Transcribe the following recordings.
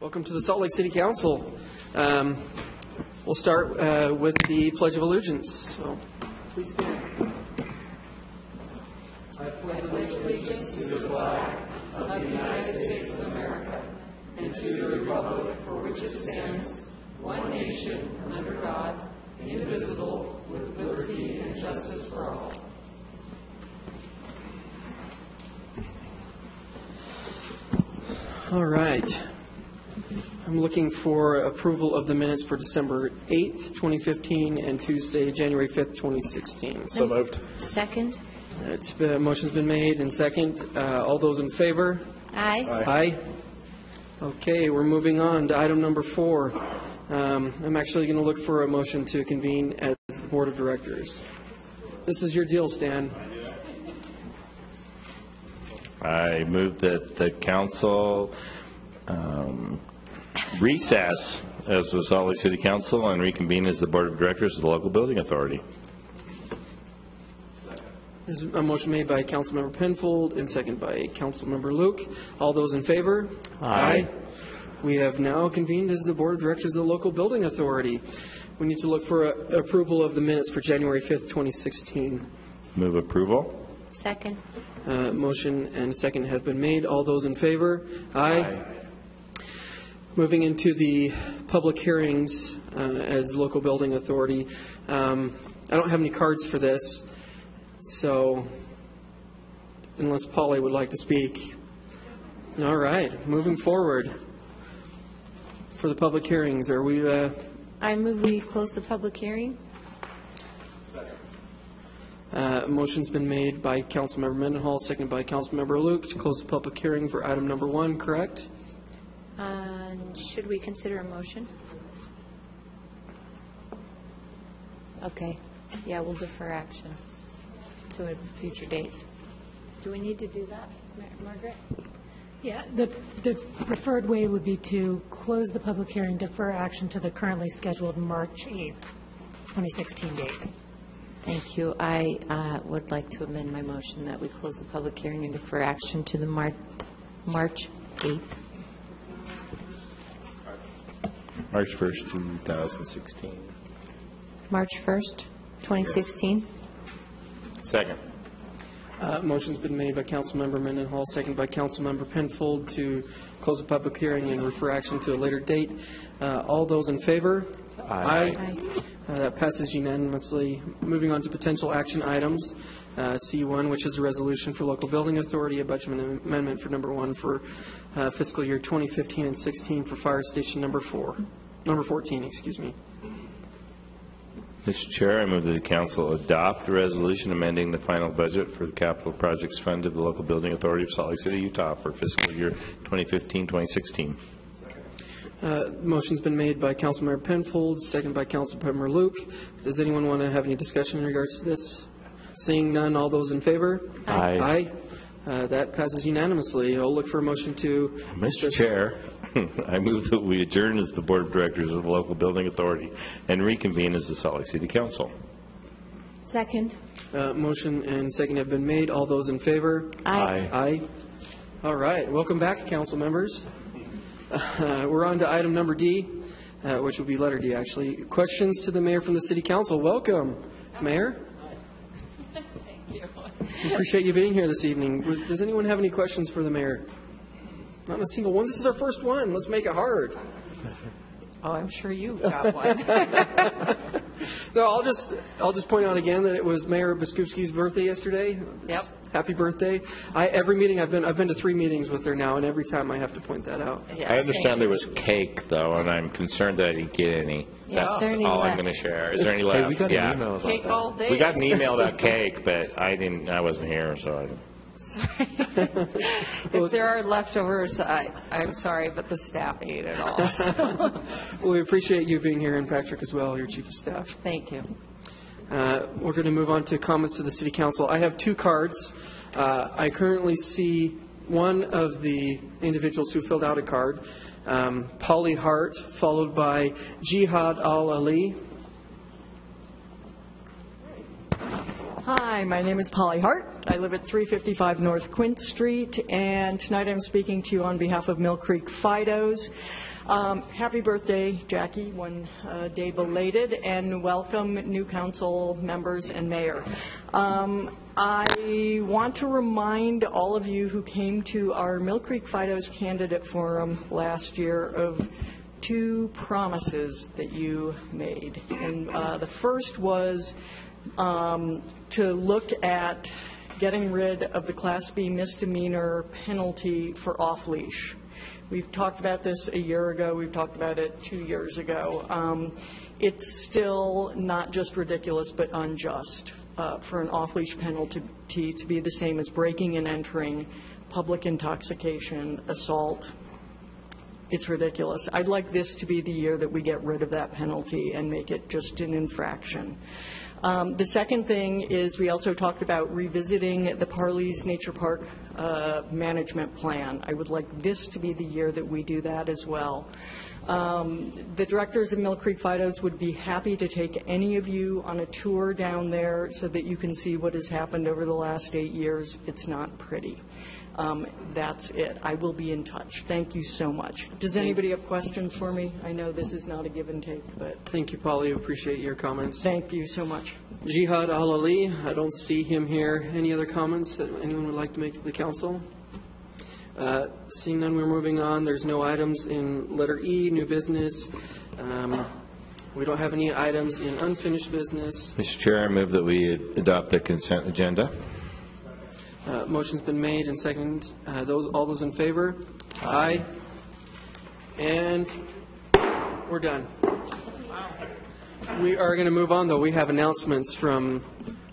Welcome to the Salt Lake City Council. Um, We'll start uh, with the Pledge of Allegiance. So, please stand. I pledge allegiance to the flag of the United States of America and to the republic for which it stands, one nation under God, indivisible, with liberty and justice for all. All right. I'm looking for approval of the minutes for December 8th, 2015, and Tuesday, January 5th, 2016. So moved. Second? It's, been- motion's been made and second. Uh, All those in favor? Aye. Aye. Okay, we're moving on to item number four. Um, I'm actually going to look for a motion to convene as the Board of Directors. This is your deal, Stan. I move that the council um, recess as the Salt Lake City Council and reconvene as the Board of Directors of the local building authority. There's a motion made by Councilmember Penfold and second by Councilmember Luke. All those in favor? Aye. We have now convened as the Board of Directors of the Local Building Authority. We need to look for a- approval of the minutes for January 5th, 2016. Move approval. Second? Uh, Motion and second have been made. All those in favor? Aye. Moving into the public hearings uh, as local building authority. Um, I don't have any cards for this, so unless Polly would like to speak. All right, moving forward. For the public hearings, are we, uh, I move we close the public hearing. uh, motion's been made by Councilmember Mendenhall, seconded by Councilmember Luke to close the public hearing for item number one, correct? Uh, Should we consider a motion? Okay. Yeah, we'll defer action to a future date. Do we need to do that, Mar- Margaret? Yeah, the, the preferred way would be to close the public hearing, defer action to the currently scheduled March 8th, 2016 date. Thank you. I uh, would like to amend my motion that we close the public hearing and defer action to the Mar- March 8th. March 1st, 2016. March 1st, 2016? Second. Uh, Motion's been made by Councilmember Mendenhall, second by Councilmember Penfold to close the public hearing and refer action to a later date. Uh, All those in favor? Aye. Uh, That passes unanimously. Moving on to potential action items. Uh, C1, which is a resolution for local building authority, a budget amendment for number one for uh, fiscal year 2015 and 16 for fire station number four, number 14, excuse me. Mr. Chair, I move that the council adopt a resolution amending the final budget for the capital projects fund of the local building authority of Salt Lake City, Utah for fiscal year 2015-2016. Uh, Motion's been made by Councilmember Penfold, second by Councilmember Luke. Does anyone want to have any discussion in regards to this? Seeing none, all those in favor? Aye. Aye. Uh, That passes unanimously. I'll look for a motion to... Mr. Chair, I move that we adjourn as the Board of Directors of the local building authority and reconvene as the Salt Lake City Council. Second? Uh, Motion and second have been made. All those in favor? Aye. Aye. All right. Welcome back, council members. Uh, We're on to item number D, uh, which will be letter D, actually. Questions to the mayor from the city council. Welcome, Mayor. We Appreciate you being here this evening. Does anyone have any questions for the mayor? Not a single one. This is our first one. Let's make it hard. Oh, I'm sure you've got one. No, I'll just, I'll just point out again that it was Mayor Biskupski's birthday yesterday. Yep. Happy birthday. I, every meeting, I've been, I've been to three meetings with her now, and every time I have to point that out. Yeah, I understand same. there was cake, though, and I'm concerned that I didn't get any. Yeah. That's Is there any all I'm left? going to share. Is there any left? we got an Yeah. email about Cake all day. We got an email about cake, but I didn't, I wasn't here, so I, Sorry. If there are leftovers, I, I'm sorry, but the staff ate it all. so Well, we appreciate you being here, and Patrick as well, your chief of staff. Thank you. Uh, We're going to move on to comments to the city council. I have two cards. Uh, I currently see one of the individuals who filled out a card, um, Polly Hart, followed by Jihad Al Ali. Hi, my name is Polly Hart. I live at 355 North Quint Street, and tonight I'm speaking to you on behalf of Mill Creek Fidos. Um, Happy birthday, Jackie, one uh, day belated, and welcome new council members and mayor. Um, I want to remind all of you who came to our Mill Creek Fidos candidate forum last year of two promises that you made. And uh, the first was um, to look at getting rid of the Class B misdemeanor penalty for off-leash. We've talked about this a year ago, we've talked about it two years ago. Um, It's still not just ridiculous, but unjust uh, for an off-leash penalty to be the same as breaking and entering, public intoxication, assault, it's ridiculous. I'd like this to be the year that we get rid of that penalty and make it just an infraction. Um, The second thing is, we also talked about revisiting the Parleys Nature Park uh, Management Plan. I would like this to be the year that we do that as well. Um, The directors of Mill Creek Fidos would be happy to take any of you on a tour down there so that you can see what has happened over the last eight years. It's not pretty. Um, That's it. I will be in touch. Thank you so much. Does anybody have questions for me? I know this is not a give and take, but Thank you, Polly, appreciate your comments. thank you so much. Jihad Al-Ali, I don't see him here. Any other comments that anyone would like to make to the council? Uh, Seeing none, we're moving on. There's no items in letter E, new business. Um, We don't have any items in unfinished business. Mr. Chair, I move that we adopt the consent agenda. Uh, Motion's been made and second. Uh, Those, all those in favor? Aye. And we're done. We are going to move on, though. We have announcements from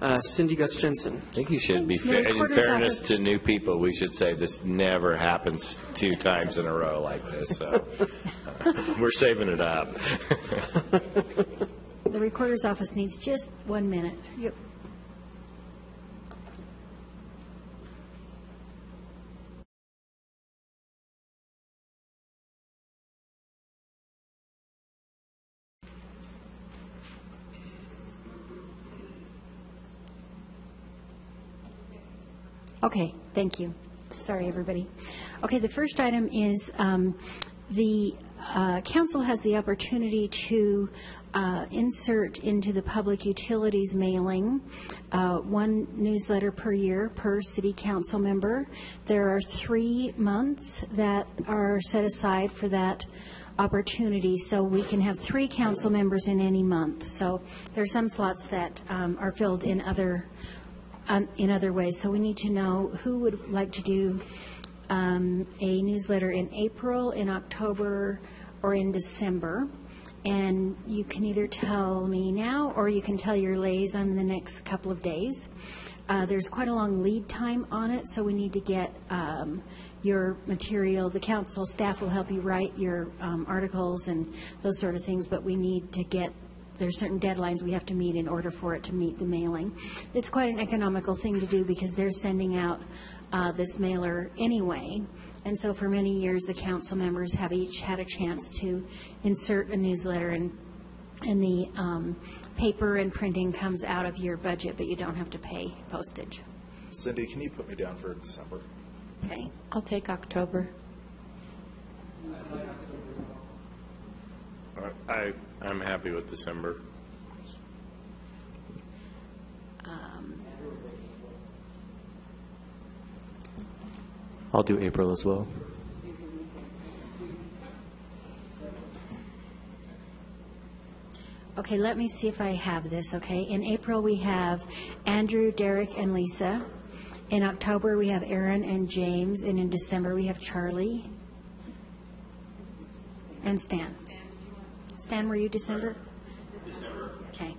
uh, Cindy Gust-Jenson. I think you should be, fair in fairness to new people, we should say this never happens two times in a row like this, so uh, we're saving it up. The recorder's office needs just one minute. Yep. Okay, thank you. Sorry, everybody. Okay, the first item is um, the uh, council has the opportunity to uh, insert into the public utilities mailing uh, one newsletter per year per city council member. There are three months that are set aside for that opportunity, so we can have three council members in any month. So there are some slots that um, are filled in other um, in other ways. So we need to know who would like to do um, a newsletter in April, in October, or in December. And you can either tell me now, or you can tell your liaison in the next couple of days. Uh, There's quite a long lead time on it, so we need to get um, your material. The council staff will help you write your um, articles and those sort of things, but we need to get there's certain deadlines we have to meet in order for it to meet the mailing. It's quite an economical thing to do because they're sending out uh, this mailer anyway. And so for many years, the council members have each had a chance to insert a newsletter and, and the um, paper and printing comes out of your budget, but you don't have to pay postage. Cindy, can you put me down for December? Okay? I'll take October. I, I'm happy with December. Um, I'll do April as well. Okay, let me see if I have this, okay? In April, we have Andrew, Derek, and Lisa. In October, we have Erin and James, and in December, we have Charlie and Stan. Stan, were you December? December. Okay.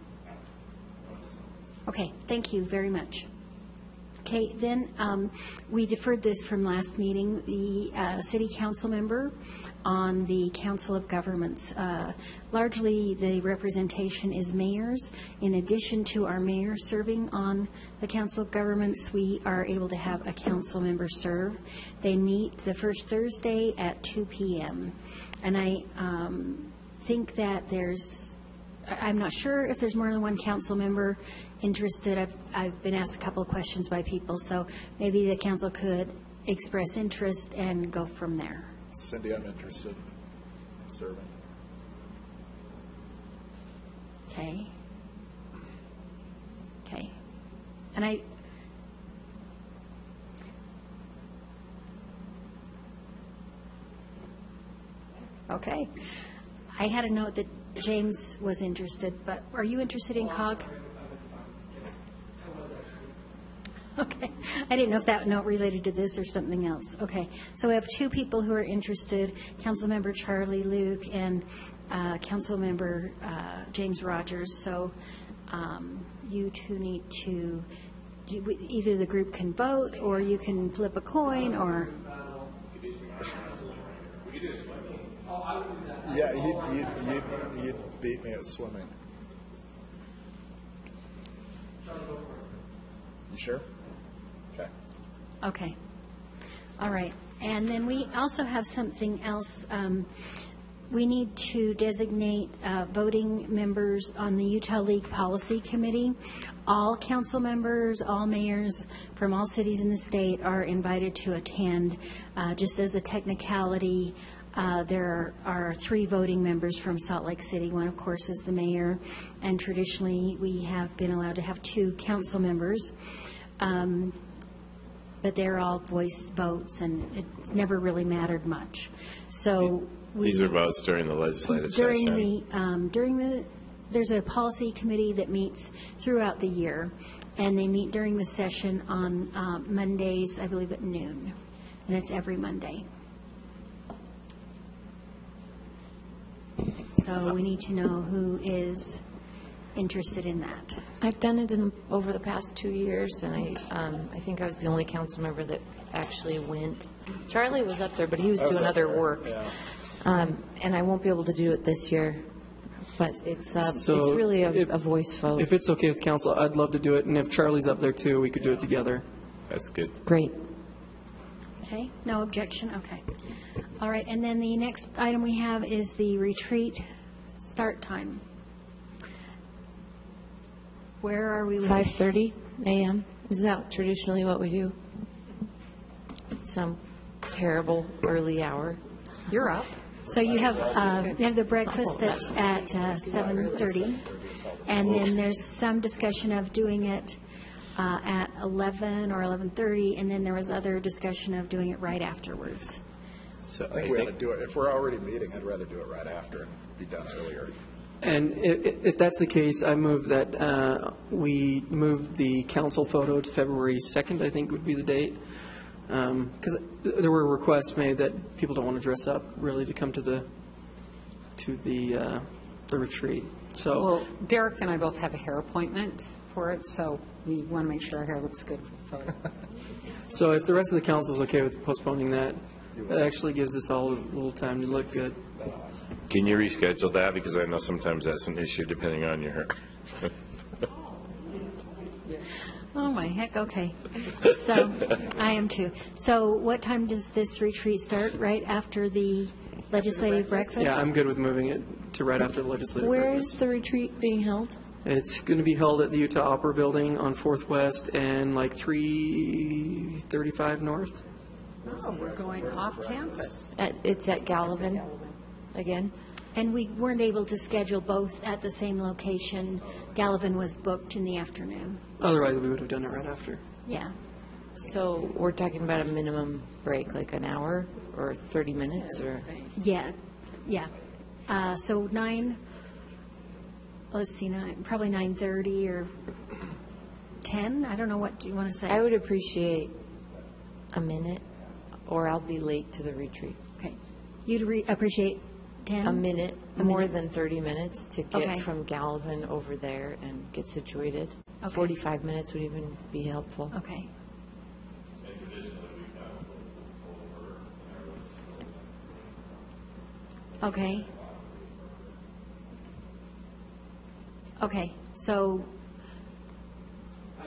Okay, thank you very much. Okay, then, um, we deferred this from last meeting, the uh, city council member on the Council of Governments. Uh, Largely, the representation is mayors. In addition to our mayor serving on the Council of Governments, we are able to have a council member serve. They meet the first Thursday at 2 PM. And I um, think that there's I'm not sure if there's more than one council member interested. I've, I've been asked a couple of questions by people, so maybe the council could express interest and go from there. Cindy, I'm interested in serving. Okay? Okay. And I, okay. I had a note that James was interested, but are you interested in COG? Okay. I didn't know if that note related to this or something else. Okay. So we have two people who are interested, Councilmember Charlie Luke and uh, Councilmember uh, James Rogers. So um, you two need to, you- either the group can vote, or you can flip a coin, or, Yeah, you'd, you'd, you'd, you'd beat me at swimming. You sure? Okay. okay. All right. And then we also have something else. Um, We need to designate uh, voting members on the Utah League Policy Committee. All council members, all mayors from all cities in the state are invited to attend. Uh, Just as a technicality, uh, there are three voting members from Salt Lake City. One, of course, is the mayor, and traditionally, we have been allowed to have two council members. Um, But they're all voice votes, and it's never really mattered much. So we... These are votes during the legislative During session. the, um, during the, there's a policy committee that meets throughout the year, and they meet during the session on uh, Mondays, I believe at noon, and it's every Monday. So we need to know who is interested in that. I've done it in, over the past two years, and I, um, I think I was the only council member that actually went. Charlie was up there, but he was doing other work. Um, and I won't be able to do it this year, but it's, uh, it's So really a, if- a voice vote. If it's okay with council, I'd love to do it, and if Charlie's up there too, we could do it together. That's good. Great. Okay, no objection, okay. All right, and then the next item we have is the retreat start time. Where are we with? 5:30 a.m. Is that traditionally what we do? Some terrible early hour. You're up. So you have, uh, you have the breakfast that's at uh, 7:30, and then there's some discussion of doing it uh, at 11 or 11:30, and then there was other discussion of doing it right afterwards. So I think we ought to do it, if we're already meeting, I'd rather do it right after and be done earlier. And i- i- if that's the case, I move that uh, we move the council photo to February 2nd, I think would be the date. Because there were requests made that people don't want to dress up really to come to the, to the, uh, the retreat. So, Well, Derek and I both have a hair appointment for it, so we want to make sure our hair looks good for the photo. so if the rest of the council is okay with postponing that, that actually gives us all a little time to look good. Can you reschedule that? Because I know sometimes that's an issue depending on your, Oh, my heck, okay. So, I am too. So what time does this retreat start? Right after the legislative breakfast? Yeah, I'm good with moving it to right after the legislative Where breakfast. is the retreat being held? It's going to be held at the Utah Opera Building on Fourth West and like 335 North. Oh, we're going off campus. At, it's at Gallivan again? And we weren't able to schedule both at the same location. Gallivan was booked in the afternoon. Otherwise, we would have done it right after. Yeah. So we're talking about a minimum break, like an hour or 30 minutes or? Yeah, yeah. Uh, So nine, let's see, nine, probably 9:30 or 10? I don't know, what do you want to say? I would appreciate a minute or I'll be late to the retreat. Okay. You'd re- appreciate 10? A minute, A more minute. than 30 minutes to Okay. get from Gallivan over there and get situated. Okay. 45 minutes would even be helpful. Okay. Okay. Okay, so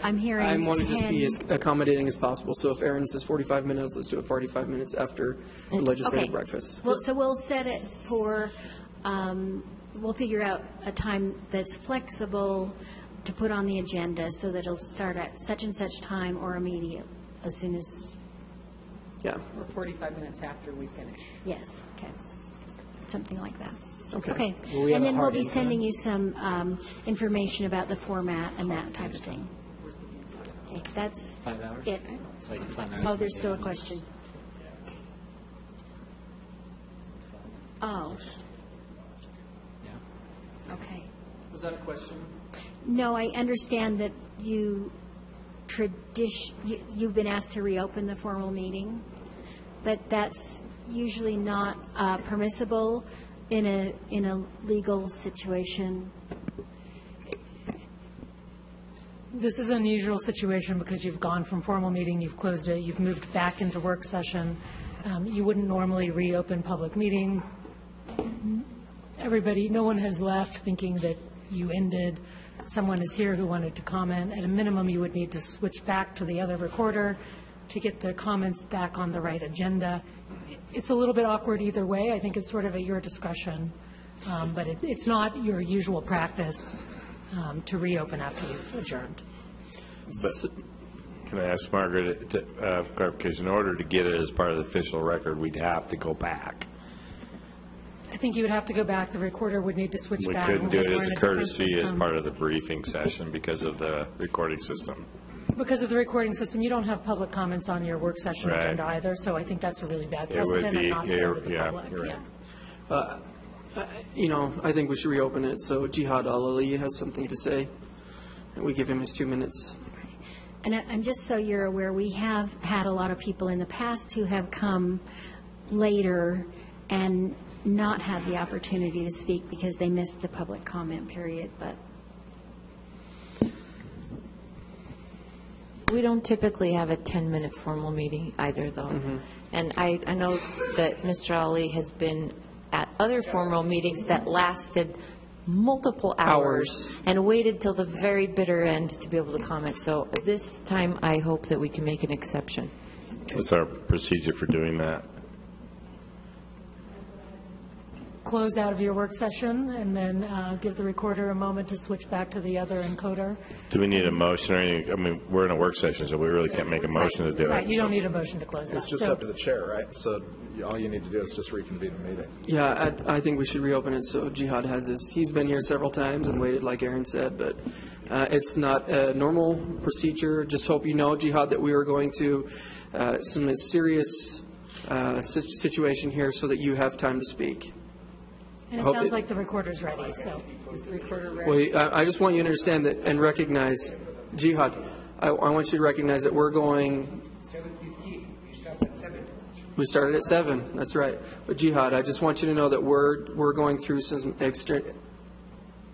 I'm hearing I want to just be 10 as accommodating as possible. So if Erin says 45 minutes, let's do it 45 minutes after the legislative Okay. breakfast. Well, so we'll set it for, um, we'll figure out a time that's flexible to put on the agenda so that it'll start at such and such time or immediate, as soon as, Yeah. Or 45 minutes after we finish. yes, okay. Something like that. Okay. Okay. Will we have And a then we'll hard be end time? sending you some um, information about the format and that type of thing. Okay, that's Five hours? it. So I can plan Oh, there's still a question. Oh. Okay. Was that a question? No, I understand that you tradition, you- you've been asked to reopen the formal meeting, but that's usually not uh, permissible in a, in a legal situation. This is an unusual situation because you've gone from formal meeting, you've closed it, you've moved back into work session. Um, You wouldn't normally reopen public meeting. Everybody, no one has left thinking that you ended. Someone is here who wanted to comment. At a minimum, you would need to switch back to the other recorder to get the comments back on the right agenda. It's a little bit awkward either way. I think it's sort of at your discretion. Um, But it- it's not your usual practice um, to reopen after you've adjourned. But can I ask Margaret to, uh, clarification? In order to get it as part of the official record, we'd have to go back. I think you would have to go back, the recorder would need to switch We back. couldn't do it because we're as in a different courtesy as system. part of the briefing session because of the recording system. Because of the recording system, you don't have public comments on your work session Right. agenda either, so I think that's a really bad It would precedent and be- not fair to the yeah, public. you're right. yeah. You know, I think we should reopen it, so Jihad Al-Ali has something to say. We give him his two minutes. And, I- and just so you're aware, we have had a lot of people in the past who have come later and not had the opportunity to speak because they missed the public comment period, but We don't typically have a 10-minute formal meeting either, though. Mm-hmm. And I, I know that Mr. Ali has been at other formal meetings that lasted multiple hours Hours. and waited till the very bitter end to be able to comment. So this time, I hope that we can make an exception. What's our procedure for doing that? Close out of your work session and then uh, give the recorder a moment to switch back to the other encoder. Do we need a motion or anything? I mean, we're in a work session, so we really can't make a motion to do Right, you it. don't need a motion to close that. It's just So- up to the chair, right? So you- all you need to do is just reconvene the meeting. Yeah, I, I think we should reopen it, so Jihad has his, he's been here several times and waited, like Erin said, but uh, it's not a normal procedure. Just hope you know, Jihad, that we are going to, uh, some serious uh, situation here so that you have time to speak. And it hope sounds that- like the recorder's ready, so. Well, I, I just want you to understand that and recognize, Jihad, I, I want you to recognize that we're going. We started at seven. That's right. But Jihad, I just want you to know that we're we're going through some extra.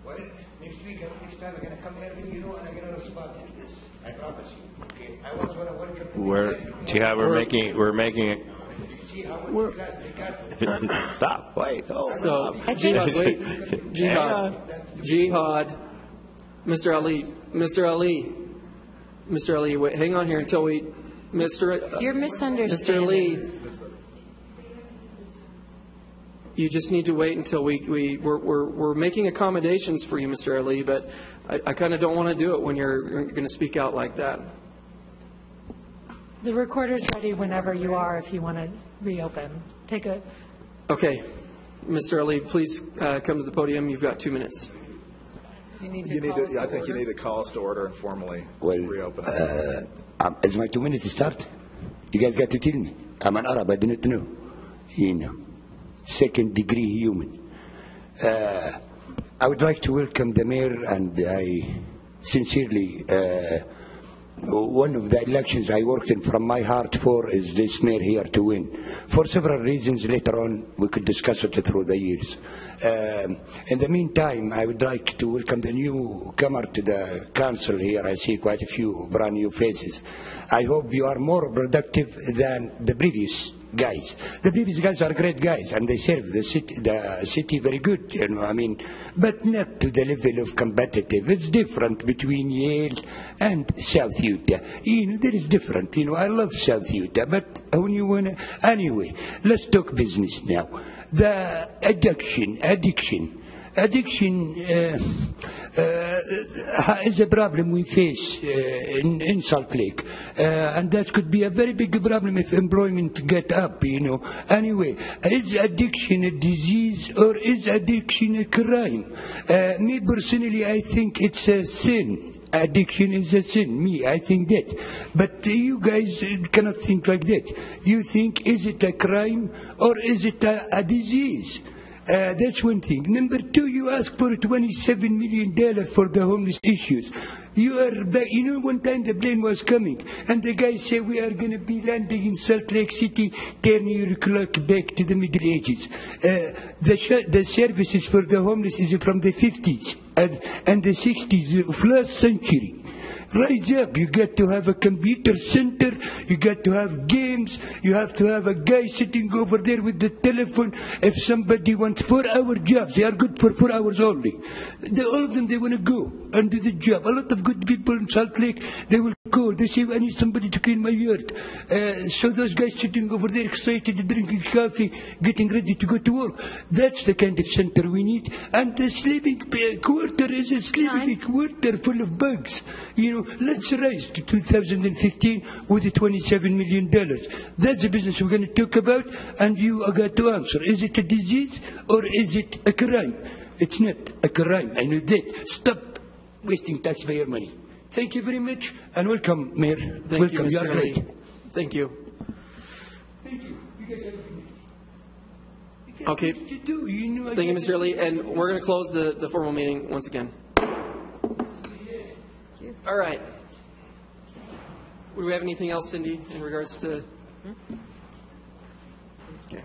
Well, next week, next time I'm gonna come here with you and I'm gonna respond to this. I promise you, okay? I was gonna welcome you. We're, Jihad, we're making, we're making, See how much class they got. stop, wait, oh. So I Jihad, wait, Jihad, Jihad, Mr. Ali, Mr. Ali, Mr. Ali, wait, hang on here until we, Mr. You're misunderstanding. Mr. Lee, you just need to wait until we, we, we're, we're, we're making accommodations for you, Mr. Ali, but I, I kind of don't want to do it when you're you're going to speak out like that. The recorder's ready whenever you are if you want to reopen. Take a, Okay, Mr. Ali, please uh, come to the podium. You've got two minutes. You need You to need to, us I think you need to call us to order and formally Well, reopen uh, um, is my two minutes start? You guys got to tell me. I'm an Arab, I didn't know. You know, second degree human. Uh, I would like to welcome the mayor and I sincerely, uh, one of the elections I worked in from my heart for is this mayor here to win. For several reasons later on, we could discuss it through the years. Um, in the meantime, I would like to welcome the newcomer to the council here. I see quite a few brand new faces. I hope you are more productive than the previous guys. The previous guys are great guys, and they serve the city, the city very good. You know, I mean, but not to the level of competitive. It's different between Yale and South Utah. You know, there is different. You know, I love South Utah, but when you wanna, anyway, let's talk business now. The addiction, addiction. Addiction, uh, is a problem we face uh, in, in Salt Lake. Uh, and that could be a very big problem if employment get up, you know. Anyway, is addiction a disease or is addiction a crime? Uh, me personally, I think it's a sin. Addiction is a sin. Me, I think that. But you guys cannot think like that. You think, is it a crime or is it a, a disease? Uh, that's one thing. Number two, you ask for $27 million for the homeless issues. You are back, you know, one time the plane was coming, and the guy said, We are going to be landing in Salt Lake City, turn your clock back to the Middle Ages. Uh, the, the services for the homeless is from the 50s and, and the 60s of last century. Rise up. You get to have a computer center. You get to have games. You have to have a guy sitting over there with the telephone. If somebody wants four-hour jobs, they are good for four hours only. They, all of them, they want to go and do the job. A lot of good people in Salt Lake, they will call. They say, I need somebody to clean my yard. Uh, so those guys sitting over there excited, drinking coffee, getting ready to go to work. That's the kind of center we need. And the sleeping uh, quarter is a sleeping quarter full of bugs. You know, let's raise to 2015 with the 27 million dollars. That's the business we're going to talk about, and you are going to answer. Is it a disease or is it a crime? It's not a crime. I know that. Stop wasting taxpayer money. Thank you very much, and welcome, Mayor. Thank you, welcome. are Mr. Lee. Thank you. Okay. To you I Thank you, Mr. Lee, and we're going to close the, the formal meeting once again. All right. Do we have anything else, Cindy, in regards to? Hmm? Okay.